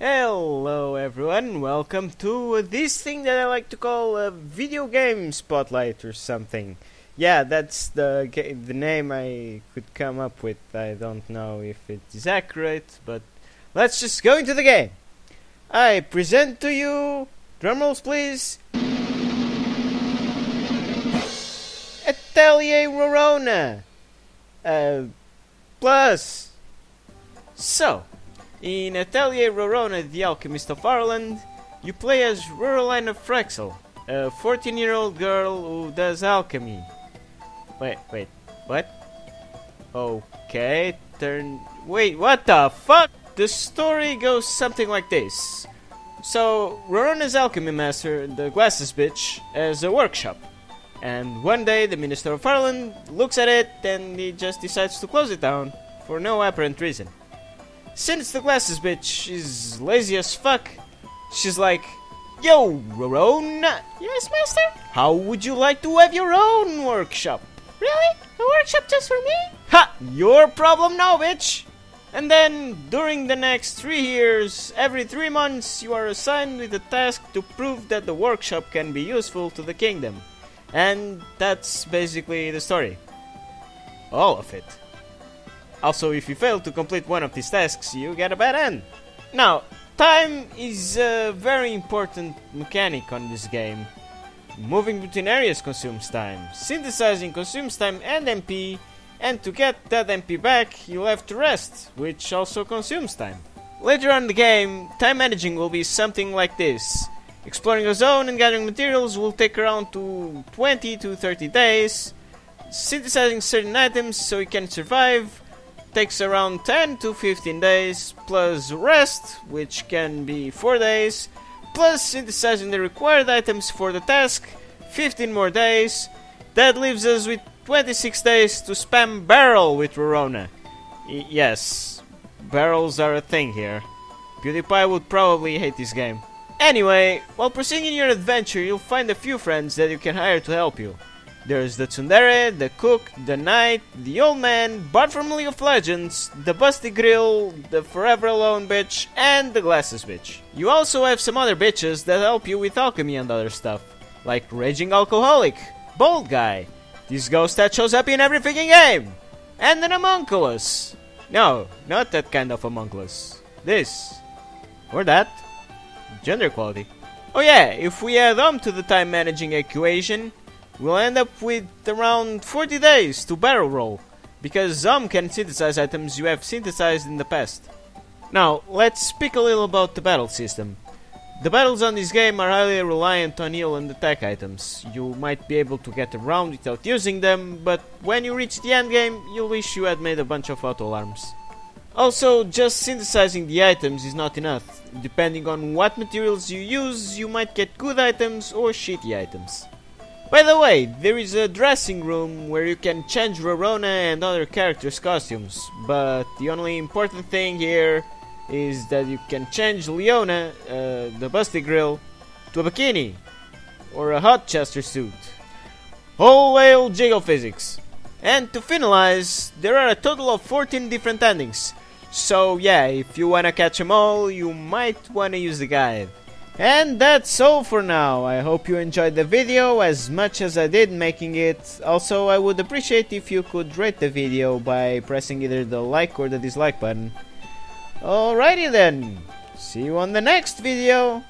Hello everyone, welcome to this thing that I like to call a video game spotlight or something. Yeah, that's the the name I could come up with. I don't know if it is accurate, but let's just go into the game. I present to you, drumrolls please, Atelier Rorona. Uh, plus. So, in Atelier Rorona, the Alchemist of Arland, you play as Rorolina Frixell, a 14 year old girl who does alchemy. Wait, wait, what? Okay, turn. Wait, what the fuck? The story goes something like this. So, Rorona's alchemy master, the Glasses Bitch, has a workshop. And one day, the Minister of Arland looks at it and he just decides to close it down for no apparent reason. Since the glasses bitch is lazy as fuck, she's like, Yo, Rorona! Yes, master? How would you like to have your own workshop? Really? A workshop just for me? Ha! Your problem now, bitch! And then, during the next three years, every three months, you are assigned with a task to prove that the workshop can be useful to the kingdom. And that's basically the story. All of it. Also, if you fail to complete one of these tasks, you get a bad end. Now, time is a very important mechanic on this game. Moving between areas consumes time, synthesizing consumes time and MP, and to get that MP back, you'll have to rest, which also consumes time. Later on in the game, time managing will be something like this. Exploring a zone and gathering materials will take around to 20 to 30 days. Synthesizing certain items so you can survive takes around 10 to 15 days, plus rest, which can be 4 days, plus synthesizing the required items for the task, 15 more days. That leaves us with 26 days to spam barrel with Rorona. Y- yes, barrels are a thing here. PewDiePie would probably hate this game. Anyway, while proceeding in your adventure, you'll find a few friends that you can hire to help you. There's the Tsundere, the Cook, the Knight, the Old Man, Bart from League of Legends, the Busty Grill, the Forever Alone bitch, and the Glasses bitch. You also have some other bitches that help you with alchemy and other stuff, like Raging Alcoholic, Bold Guy, this ghost that shows up in every freaking game, and an Homunculus. No, not that kind of Homunculus. This. Or that. Gender equality. Oh yeah, if we add on to the time managing equation, we'll end up with around 40 days to barrel roll, because Hom can synthesize items you have synthesized in the past. Now, let's speak a little about the battle system. The battles on this game are highly reliant on heal and attack items. You might be able to get around without using them, but when you reach the end game, you'll wish you had made a bunch of auto alarms. Also, just synthesizing the items is not enough. Depending on what materials you use, you might get good items or shitty items. By the way, there is a dressing room where you can change Rorona and other characters' costumes, but the only important thing here is that you can change Leona, uh, the Busty Grill, to a bikini or a hot Chester suit. Whole whale jiggle physics. And to finalize, there are a total of 14 different endings. So yeah, if you wanna catch them all, you might wanna use the guide. And that's all for now. I hope you enjoyed the video as much as I did making it. Also, I would appreciate if you could rate the video by pressing either the like or the dislike button. Alrighty then. See you on the next video.